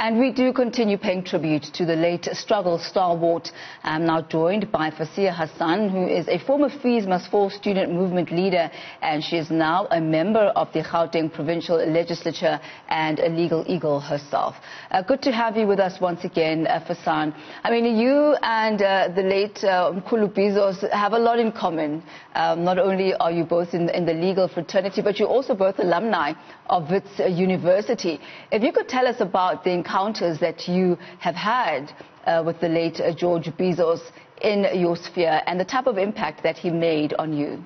And we do continue paying tribute to the late struggle stalwart. I'm now joined by Fasiha Hassan, who is a former Fees Must Fall student movement leader, and she is now a member of the Gauteng Provincial Legislature and a legal eagle herself. Uh, good to have you with us once again, uh, Fasan. I mean, you and uh, the late uh, Bizos have a lot in common. Um, not only are you both in, in, the legal fraternity, but you're also both alumni of Wits University. If you could tell us about the encounters that you have had uh, with the late uh, George Bizos in your sphere and the type of impact that he made on you.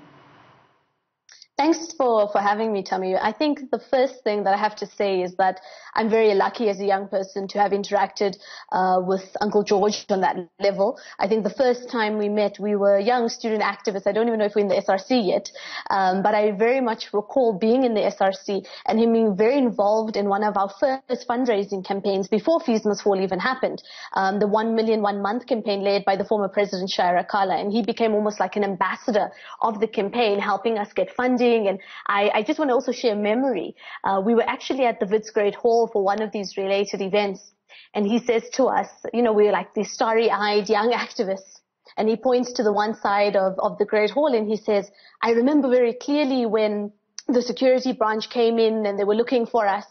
Thanks for, for having me, Tammy. I think the first thing that I have to say is that I'm very lucky as a young person to have interacted uh, with Uncle George on that level. I think the first time we met, we were young student activists. I don't even know if we're in the SRC yet, um, but I very much recall being in the SRC and him being very involved in one of our first fundraising campaigns before Fees Must Fall even happened, um, the one million one month campaign led by the former President Shaeera Kalla, and he became almost like an ambassador of the campaign, helping us get funding and I, I just want to also share a memory. Uh, we were actually at the Great Hall for one of these related events. And he says to us, you know, we're like these starry-eyed young activists. And he points to the one side of, of the Great Hall and he says, I remember very clearly when the security branch came in and they were looking for us.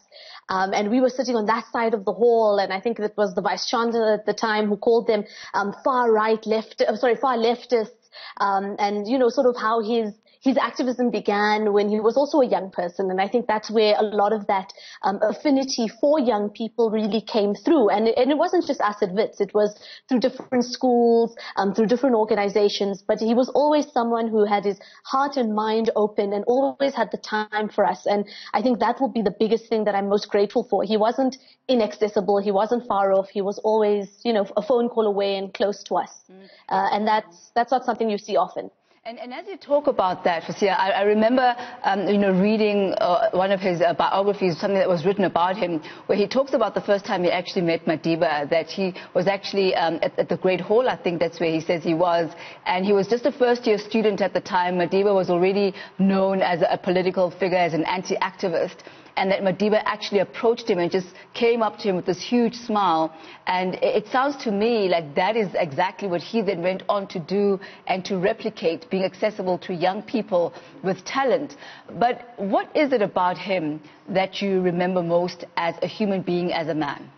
Um, and we were sitting on that side of the hall, and I think it was the vice chancellor at the time who called them um, far right left, uh, sorry, far leftists, um, and you know, sort of how his his activism began when he was also a young person. And I think that's where a lot of that um, affinity for young people really came through. And it, and it wasn't just us at WITS. It was through different schools, um, through different organizations. But he was always someone who had his heart and mind open and always had the time for us. And I think that will be the biggest thing that I'm most grateful for. He wasn't inaccessible. He wasn't far off. He was always, you know, a phone call away and close to us. Mm. Uh, and that's, that's not something you see often. And, and, as you talk about that, Fasiha, I, I remember, um, you know, reading uh, one of his uh, biographies, something that was written about him, where he talks about the first time he actually met Madiba, that he was actually um, at, at, the Great Hall, I think that's where he says he was, and he was just a first-year student at the time. Madiba was already known as a political figure, as an anti-activist and that Madiba actually approached him and just came up to him with this huge smile. And it sounds to me like that is exactly what he then went on to do and to replicate, being accessible to young people with talent. But what is it about him that you remember most as a human being, as a man?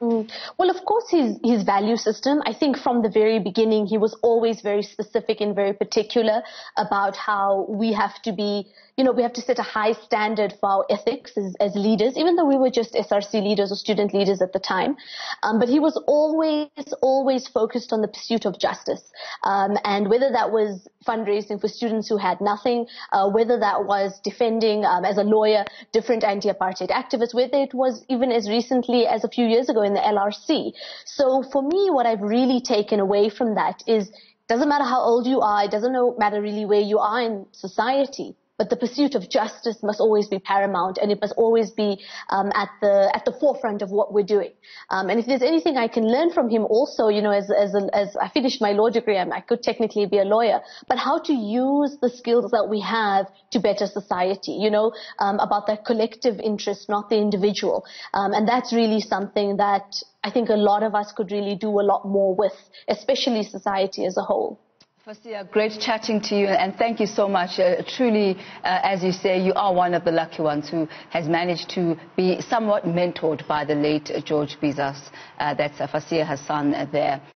Mm. Well, of course, his, his value system, I think from the very beginning, he was always very specific and very particular about how we have to be, you know, we have to set a high standard for our ethics as, as leaders, even though we were just SRC leaders or student leaders at the time. Um, but he was always, always focused on the pursuit of justice. Um, and whether that was fundraising for students who had nothing, uh, whether that was defending, um, as a lawyer, different anti-apartheid activists, whether it was even as recently as a few years ago in the LRC. So for me, what I've really taken away from that is doesn't matter how old you are, it doesn't matter really where you are in society but the pursuit of justice must always be paramount and it must always be um, at the at the forefront of what we're doing. Um, and if there's anything I can learn from him also, you know, as as, a, as I finished my law degree, I could technically be a lawyer, but how to use the skills that we have to better society, you know, um, about that collective interest, not the individual. Um, and that's really something that I think a lot of us could really do a lot more with, especially society as a whole. Fasiha, great chatting to you, and thank you so much. Uh, truly, uh, as you say, you are one of the lucky ones who has managed to be somewhat mentored by the late George Bizos. Uh, that's uh, Fasiha Hassan there.